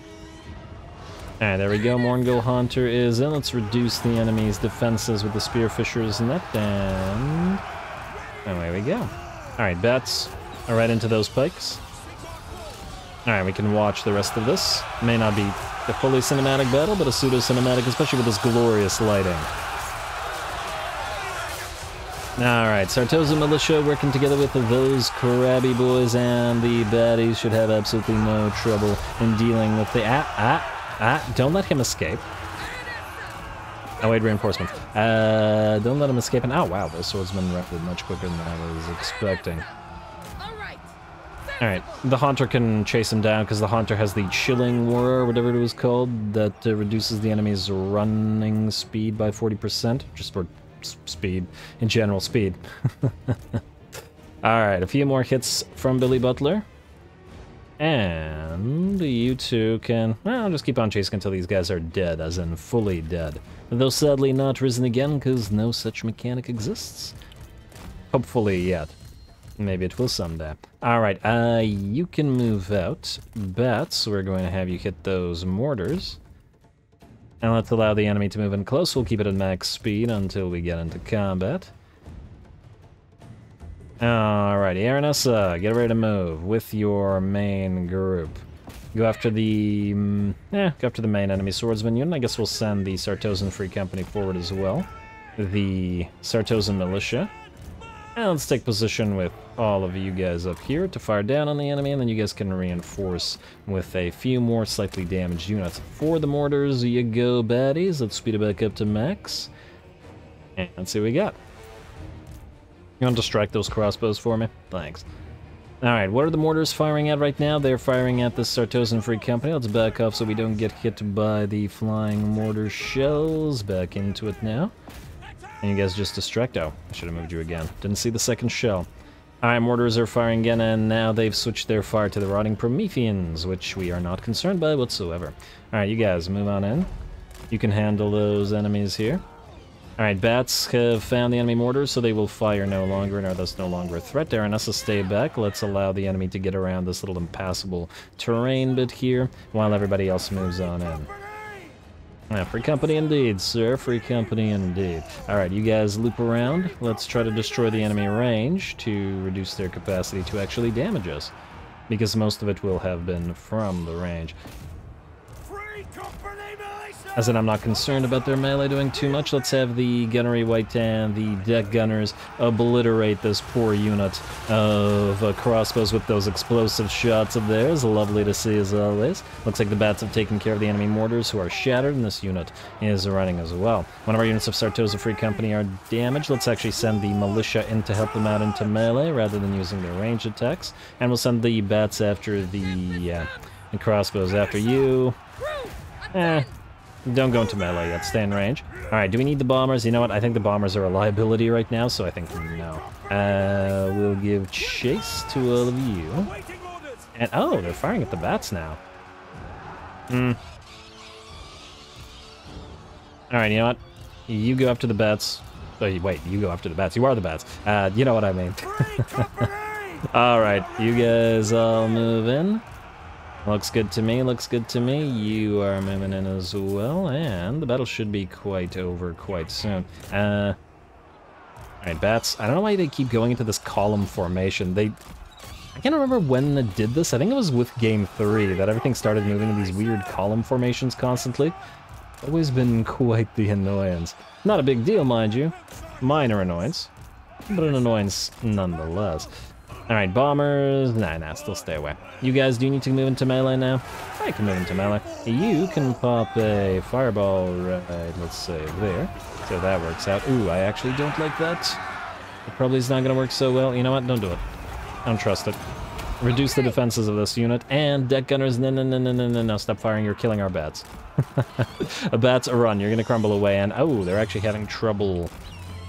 Alright, there we go. Mourngul Hunter is in. Let's reduce the enemy's defenses with the Spearfisher's Net, and away we go. Alright, bats. right into those pikes. Alright, we can watch the rest of this. May not be a fully cinematic battle, but a pseudo-cinematic, especially with this glorious lighting. Alright, Sartosa Militia working together with those crabby boys and the baddies should have absolutely no trouble in dealing with the... Ah, ah, ah, don't let him escape. Oh wait, reinforcements. Uh, don't let him escape. And oh wow, those swordsmen reacted much quicker than I was expecting. Alright, the Haunter can chase him down because the Haunter has the Chilling War, or whatever it was called, that uh, reduces the enemy's running speed by 40%, just for speed, in general speed. Alright, a few more hits from Billy Butler. And you two can, well, just keep on chasing until these guys are dead, as in fully dead. Though sadly not risen again, because no such mechanic exists. Hopefully yet. Maybe it will someday. Alright, uh, you can move out. Bats, we're going to have you hit those mortars. And let's allow the enemy to move in close. We'll keep it at max speed until we get into combat. Alrighty, Aranessa, get ready to move with your main group. Go after the... Mm, yeah, go after the main enemy swordsman unit. I guess we'll send the Sartosan Free Company forward as well. The Sartosan Militia. And let's take position with all of you guys up here to fire down on the enemy, and then you guys can reinforce with a few more slightly damaged units. For the mortars, you go, baddies. Let's speed it back up to max. And see what we got. You want to strike those crossbows for me? Thanks. Alright, what are the mortars firing at right now? They're firing at the Sartosan Free Company. Let's back off so we don't get hit by the flying mortar shells. Back into it now. And you guys just distract. Oh, I should have moved you again. Didn't see the second shell. Alright, mortars are firing again, and now they've switched their fire to the Rotting Prometheans, which we are not concerned by whatsoever. Alright, you guys, move on in. You can handle those enemies here. Alright, bats have found the enemy mortars, so they will fire no longer and are thus no longer a threat. Aranessa, stay back. Let's allow the enemy to get around this little impassable terrain bit here, while everybody else moves on in. Yeah, free company indeed, sir. Free company indeed. Alright, you guys loop around. Let's try to destroy the enemy range to reduce their capacity to actually damage us. Because most of it will have been from the range. As in, I'm not concerned about their melee doing too much. Let's have the Gunnery Wight and the Deck Gunners obliterate this poor unit of uh, crossbows with those explosive shots of theirs. Lovely to see as always. Looks like the bats have taken care of the enemy mortars who are shattered, and this unit is running as well. One of our units of Sartosa Free Company are damaged. Let's actually send the militia in to help them out into melee rather than using their range attacks. And we'll send the bats after the, uh, the crossbows after you. Eh, don't go into melee yet, stay in range. Alright, do we need the bombers? You know what, I think the bombers are a liability right now, so I think no. Uh, we'll give chase to all of you. And, oh, they're firing at the bats now. Hmm. Alright, you know what? You go after the bats. Oh, wait, you go after the bats. You are the bats. Uh, you know what I mean. Alright, you guys all move in. Looks good to me, looks good to me. You are moving in as well, and the battle should be quite over quite soon. Uh, Alright, bats. I don't know why they keep going into this column formation. They... I can't remember when they did this. I think it was with Game 3 that everything started moving in these weird column formations constantly. Always been quite the annoyance. Not a big deal, mind you. Minor annoyance. But an annoyance nonetheless. Alright, bombers. Nah, nah, still stay away. You guys, do need to move into melee now? I can move into melee. You can pop a fireball right, let's say, there. So that works out. Ooh, I actually don't like that. It probably is not going to work so well. You know what? Don't do it. Don't trust it. Reduce the defenses of this unit. And deck gunners, no, no, no, no, no, no, no. Stop firing. You're killing our bats. bat's run. You're going to crumble away. And, oh, they're actually having trouble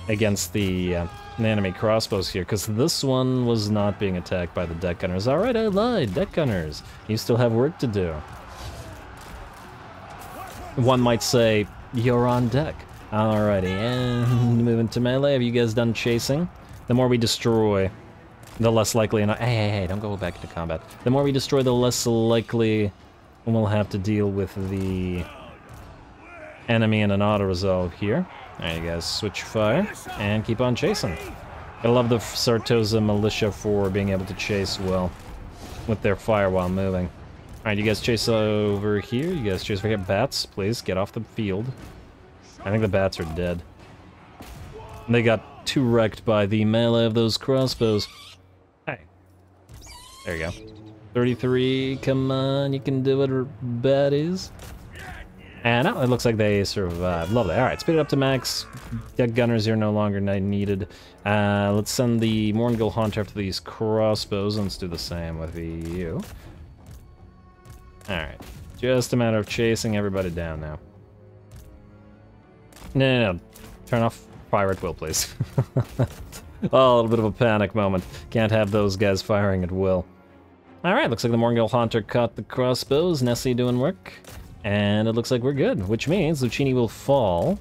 against the... Uh, enemy crossbows here, because this one was not being attacked by the deck gunners. Alright, I lied, deck gunners. You still have work to do. One might say, you're on deck. Alrighty, and moving to melee. Have you guys done chasing? The more we destroy, the less likely... And hey, hey, hey, don't go back into combat. The more we destroy, the less likely we'll have to deal with the enemy in an auto-resolve here. Alright, you guys, switch fire, and keep on chasing. I love the Sartosa militia for being able to chase well with their fire while moving. Alright, you guys chase over here. You guys chase over here. Bats, please, get off the field. I think the bats are dead. They got too wrecked by the melee of those crossbows. Hey. There you go. 33, come on, you can do it, baddies. And oh, it looks like they survived. Lovely. All right, speed it up to max. Deck gunners here no longer needed. Uh, let's send the Mourngul Hunter after these crossbows. Let's do the same with you. All right. Just a matter of chasing everybody down now. No, no, no. Turn off fire at will, please. oh, a little bit of a panic moment. Can't have those guys firing at will. Alright, looks like the Mourngul Hunter caught the crossbows. Nessie doing work. And it looks like we're good, which means Luccini will fall.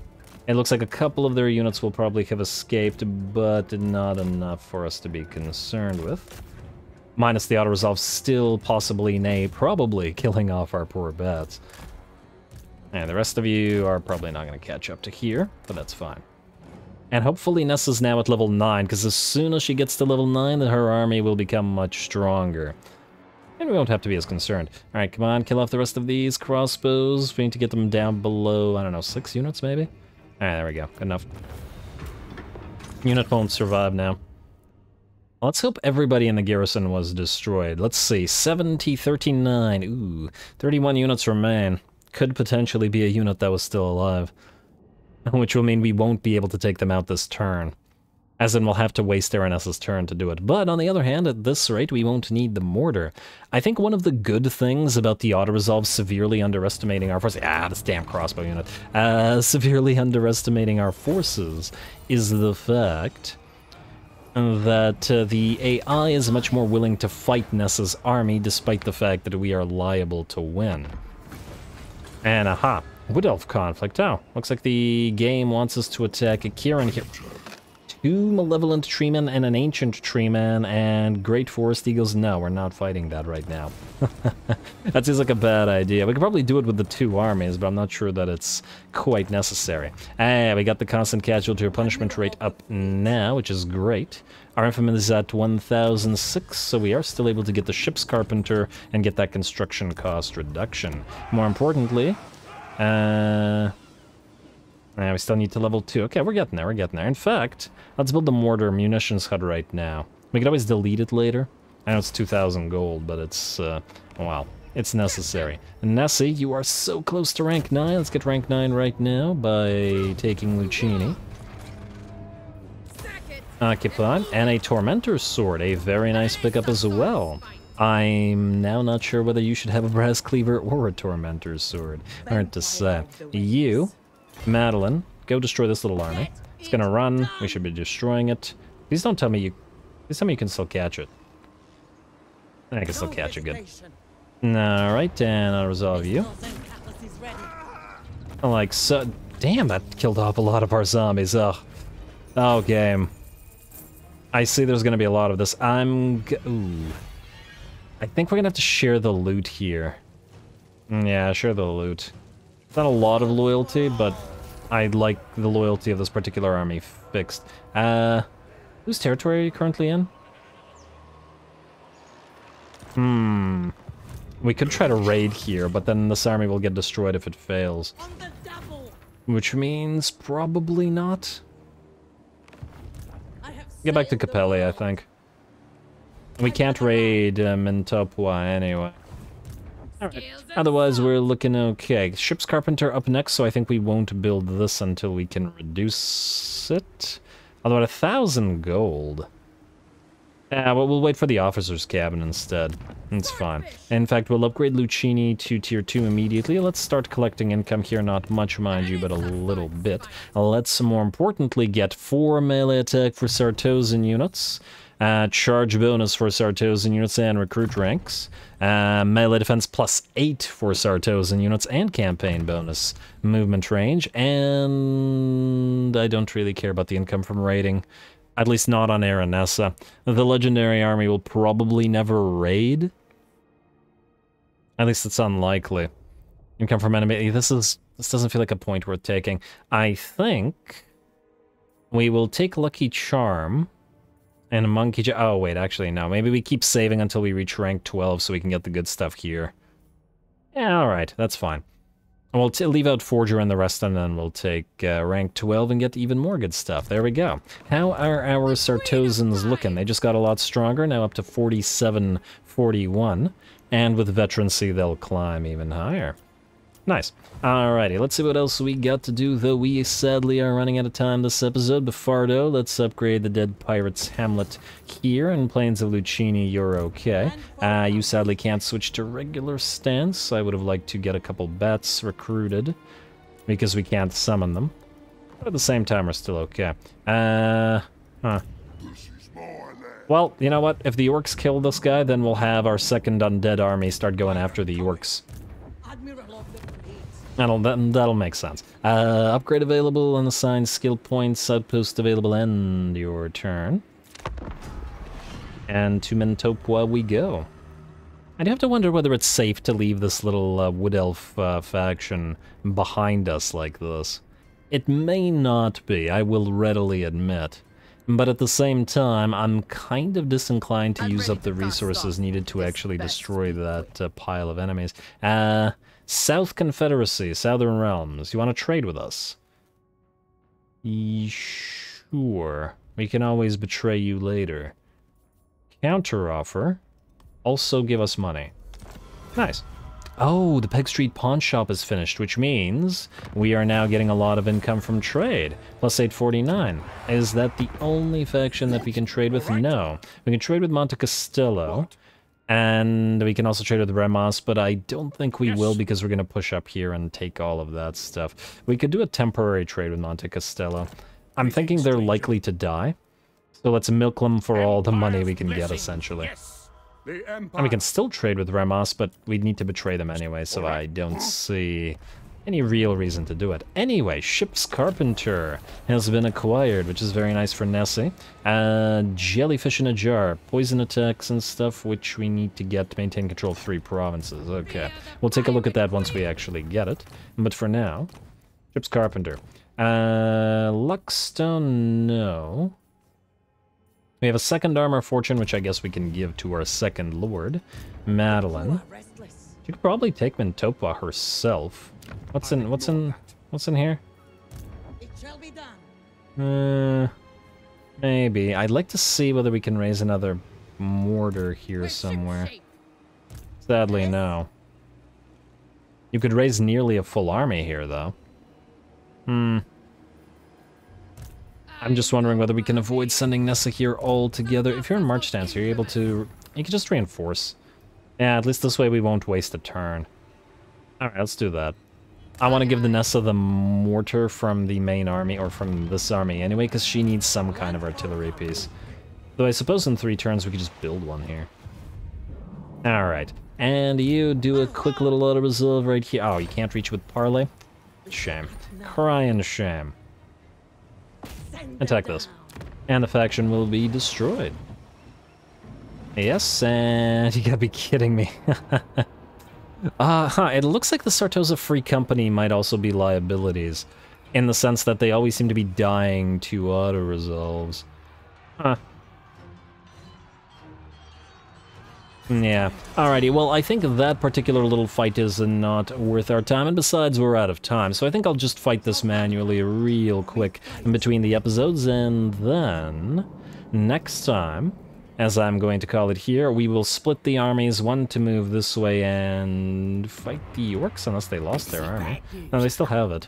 It looks like a couple of their units will probably have escaped, but not enough for us to be concerned with. Minus the auto-resolve still possibly, nay, probably killing off our poor bats. And the rest of you are probably not going to catch up to here, but that's fine. And hopefully Nessa's now at level 9, because as soon as she gets to level 9, her army will become much stronger. And we won't have to be as concerned. Alright, come on, kill off the rest of these crossbows. We need to get them down below, I don't know, six units maybe? Alright, there we go. Good enough. Unit won't survive now. Let's hope everybody in the garrison was destroyed. Let's see, 70, 39, ooh, 31 units remain. Could potentially be a unit that was still alive. Which will mean we won't be able to take them out this turn. As in, we'll have to waste Aranessa's turn to do it. But on the other hand, at this rate, we won't need the mortar. I think one of the good things about the auto-resolve severely underestimating our forces... Ah, this damn crossbow unit. Uh, severely underestimating our forces is the fact that uh, the AI is much more willing to fight Nessa's army despite the fact that we are liable to win. And aha, Wood Elf conflict. Oh, looks like the game wants us to attack a Kirin here two Malevolent Treemen and an Ancient Treeman, and Great Forest Eagles. No, we're not fighting that right now. that seems like a bad idea. We could probably do it with the two armies, but I'm not sure that it's quite necessary. Ah, we got the constant casualty or punishment rate up now, which is great. Our infamy is at 1006, so we are still able to get the ship's carpenter and get that construction cost reduction. More importantly, uh, yeah, we still need to level 2. Okay, we're getting there, we're getting there. In fact, let's build the mortar munitions hut right now. We could always delete it later. I know it's 2,000 gold, but it's, uh, well, it's necessary. Nessie, you are so close to rank 9. Let's get rank 9 right now by taking Luccini. Occupy, and a Tormentor's Sword, a very nice pickup as well. I'm now not sure whether you should have a Brass Cleaver or a Tormentor's Sword. Hard to say. You Madeline, go destroy this little army. It's gonna run. We should be destroying it. Please don't tell me you... Please tell me you can still catch it. I can still catch it good. Alright, and I'll resolve you. I'm Like so... Damn, that killed off a lot of our zombies. Ugh. Oh, game. I see there's gonna be a lot of this. I'm... Ooh. I think we're gonna have to share the loot here. Mm, yeah, share the loot. Not a lot of loyalty, but I like the loyalty of this particular army fixed. Uh, whose territory are you currently in? Hmm. We could try to raid here, but then this army will get destroyed if it fails. Which means probably not. Get back to Capelli, I think. We can't raid um, Mentopua anyway. Alright. Otherwise, we're looking okay. Ship's Carpenter up next, so I think we won't build this until we can reduce it. Although at a thousand gold. Yeah, well, we'll wait for the officer's cabin instead. It's fine. In fact, we'll upgrade Luccini to tier 2 immediately. Let's start collecting income here. Not much, mind you, but a little bit. Let's, more importantly, get 4 melee attack for Sartosan units. Uh, charge bonus for Sartosan units and recruit ranks. Uh, melee defense plus 8 for Sartosan units and campaign bonus. Movement range. And I don't really care about the income from raiding. At least not on Aranessa. The legendary army will probably never raid. At least it's unlikely. Income from enemy. This is this doesn't feel like a point worth taking. I think we will take Lucky Charm And a monkey... Oh, wait, actually, no. Maybe we keep saving until we reach rank 12 so we can get the good stuff here. Yeah, alright, that's fine. We'll leave out Forger and the rest, and then we'll take uh, rank 12 and get even more good stuff. There we go. How are our Sartosans looking? They just got a lot stronger, now up to 47, 41. And with veterancy, they'll climb even higher. Nice. Alrighty, let's see what else we got to do, though we sadly are running out of time this episode. Befardo, let's upgrade the Dead Pirate's Hamlet here, and Plains of Luccini, you're okay. Uh, you sadly can't switch to regular stance. I would have liked to get a couple bats recruited, because we can't summon them. But at the same time, we're still okay. Uh, huh. Well, you know what? If the orcs kill this guy, then we'll have our second undead army start going after the orcs. That'll, that, will that will make sense. Uh, upgrade available, unassigned skill points, outpost available, end your turn. And to Mentopwa we go. I'd have to wonder whether it's safe to leave this little uh, Wood Elf uh, faction behind us like this. It may not be, I will readily admit. But at the same time, I'm kind of disinclined to use up the resources needed to actually destroy that uh, pile of enemies. Uh, South Confederacy, Southern Realms. You want to trade with us? Sure. We can always betray you later. Counteroffer. Also give us money. Nice. Oh, the Peg Street Pawn Shop is finished, which means we are now getting a lot of income from trade. Plus 849. Is that the only faction that we can trade with? No. We can trade with Monte Castello. And we can also trade with Remas, but I don't think we yes. will because we're going to push up here and take all of that stuff. We could do a temporary trade with Monte Castello. I'm thinking they're likely to die. So let's milk them for all the money we can get, essentially. And we can still trade with Remas, but we'd need to betray them anyway, so I don't see any real reason to do it. Anyway, Ship's Carpenter has been acquired, which is very nice for Nessie. Uh, jellyfish in a jar, poison attacks and stuff, which we need to get to maintain control of three provinces. Okay, we'll take a look at that once we actually get it. But for now, Ship's Carpenter. Uh, Luckstone, no. We have a second armor fortune, which I guess we can give to our second lord, Madeline. She could probably take Mentopwa herself. What's in what's in what's in here? It shall be done. Uh maybe. I'd like to see whether we can raise another mortar here somewhere. Sadly, no. You could raise nearly a full army here, though. Hmm. I'm just wondering whether we can avoid sending Nessa here altogether. If you're in March Stance, you're able to... You can just reinforce. Yeah, at least this way we won't waste a turn. Alright, let's do that. I want to give the Nessa the mortar from the main army, or from this army anyway, because she needs some kind of artillery piece. Though I suppose in three turns we could just build one here. Alright. And you do a quick little auto resolve right here. Oh, you can't reach with parley? Shame. Crying shame. Attack this. And the faction will be destroyed. Yes, and you gotta be kidding me. Uh, huh, it looks like the Sartosa Free Company might also be liabilities, in the sense that they always seem to be dying to auto-resolves. Huh. Yeah. Alrighty, well, I think that particular little fight is not worth our time, and besides, we're out of time, so I think I'll just fight this manually real quick in between the episodes, and then... Next time, as I'm going to call it here, we will split the armies, one to move this way and fight the orcs, unless they lost their army. No, they still have it.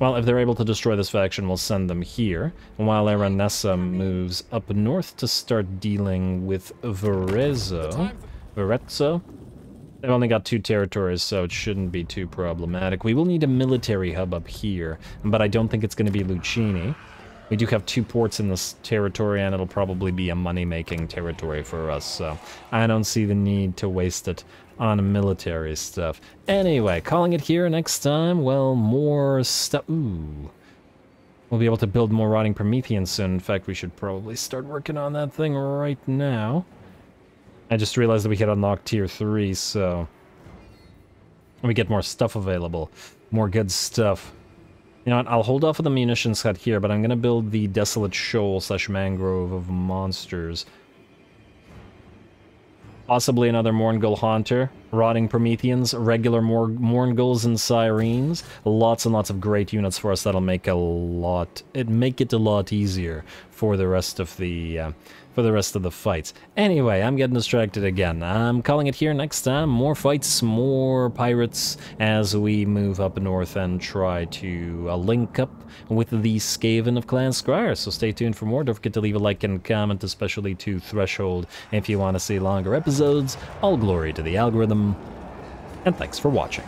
Well, if they're able to destroy this faction, we'll send them here, while Aranessa moves up north to start dealing with Verezo. Verezzo? They've only got two territories, so it shouldn't be too problematic. We will need a military hub up here, but I don't think it's going to be Luccini. We do have two ports in this territory, and it'll probably be a money-making territory for us, so I don't see the need to waste it on military stuff. Anyway, calling it here next time, well, more stuff. Ooh. We'll be able to build more Rotting Prometheans soon. In fact, we should probably start working on that thing right now. I just realized that we could unlock Tier 3, so... We get more stuff available. More good stuff. You know what, I'll hold off on the munitions hut here, but I'm gonna build the Desolate Shoal slash Mangrove of Monsters. Possibly another Mourngul Haunter, Rotting Prometheans, regular Mor and Syreens. Lots and lots of great units for us that'll make a lot... It make it a lot easier for the rest of the... Uh, for the rest of the fights. Anyway, I'm getting distracted again. I'm calling it here next time. More fights, more pirates as we move up north and try to uh, link up with the Skaven of Clan Skryre. So stay tuned for more. Don't forget to leave a like and comment, especially to Threshold if you want to see longer episodes. All glory to the algorithm, and thanks for watching.